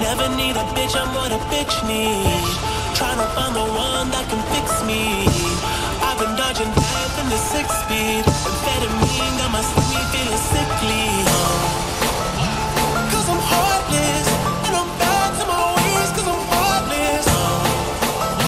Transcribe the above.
Never need a bitch, I'm what a bitch need. Tryna find the one that can fix me. I've been dodging death in the six speed. Amphetamine.